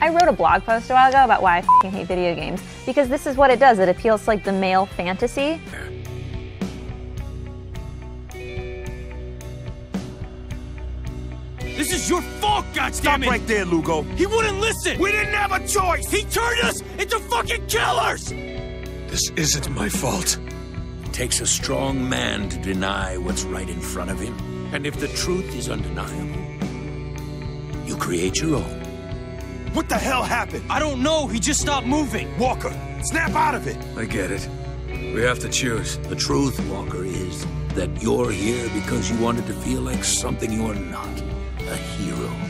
I wrote a blog post a while ago about why I fucking hate video games because this is what it does. It appeals to like the male fantasy. This is your fault, goddammit! Stop right there, Lugo. He wouldn't listen! We didn't have a choice! He turned us into fucking killers! This isn't my fault. It takes a strong man to deny what's right in front of him. And if the truth is undeniable, you create your own. What the hell happened? I don't know, he just stopped moving. Walker, snap out of it! I get it. We have to choose. The truth, Walker, is that you're here because you wanted to feel like something you are not. A hero.